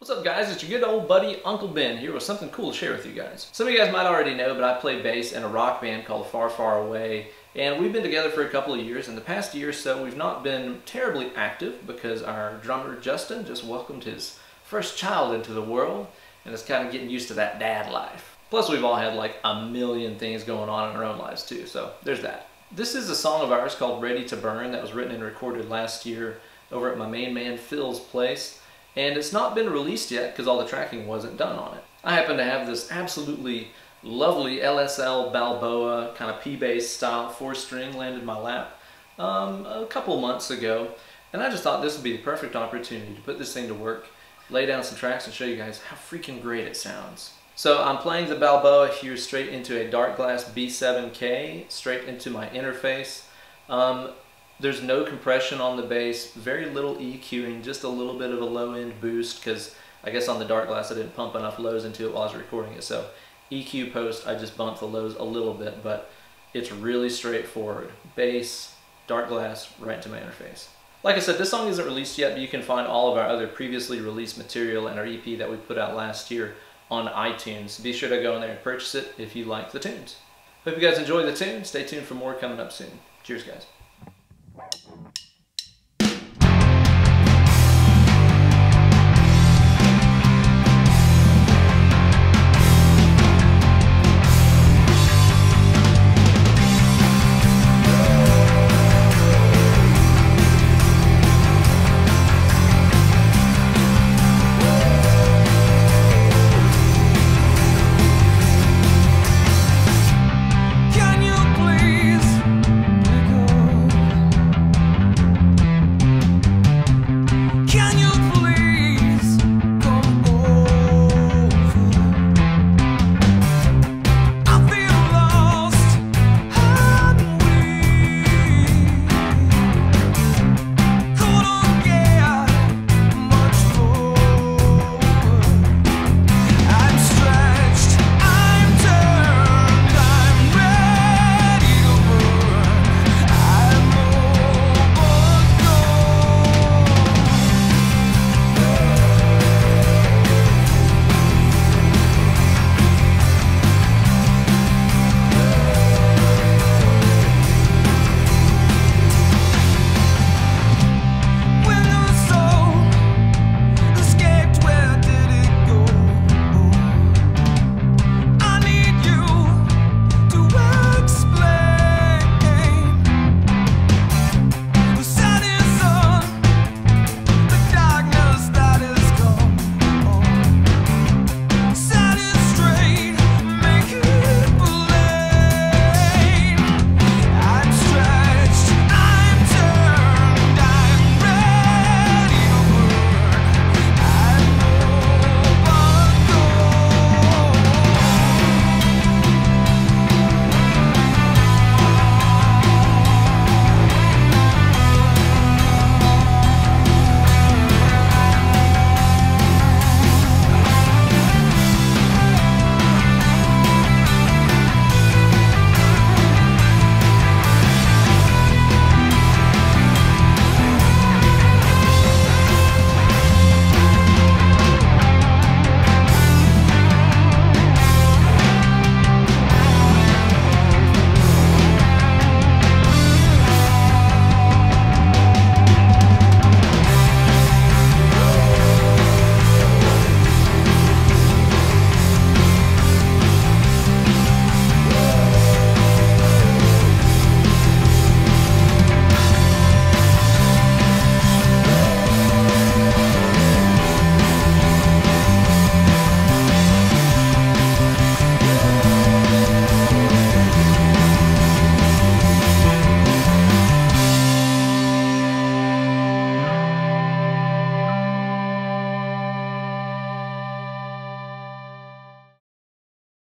What's up guys, it's your good old buddy Uncle Ben here with something cool to share with you guys. Some of you guys might already know, but I play bass in a rock band called Far Far Away, and we've been together for a couple of years. In the past year or so, we've not been terribly active because our drummer Justin just welcomed his first child into the world, and is kind of getting used to that dad life. Plus we've all had like a million things going on in our own lives too, so there's that. This is a song of ours called Ready to Burn that was written and recorded last year over at my main man Phil's place. And it's not been released yet because all the tracking wasn't done on it. I happen to have this absolutely lovely LSL Balboa kind of P-bass style four string landed my lap um, a couple months ago. And I just thought this would be the perfect opportunity to put this thing to work, lay down some tracks and show you guys how freaking great it sounds. So I'm playing the Balboa here straight into a Darkglass B7K, straight into my interface. Um, there's no compression on the bass, very little EQing, just a little bit of a low end boost because I guess on the Darkglass I didn't pump enough lows into it while I was recording it. So EQ post, I just bumped the lows a little bit, but it's really straightforward. Bass, Darkglass, right into my interface. Like I said, this song isn't released yet, but you can find all of our other previously released material and our EP that we put out last year on iTunes. Be sure to go in there and purchase it if you like the tunes. Hope you guys enjoy the tune. Stay tuned for more coming up soon. Cheers, guys.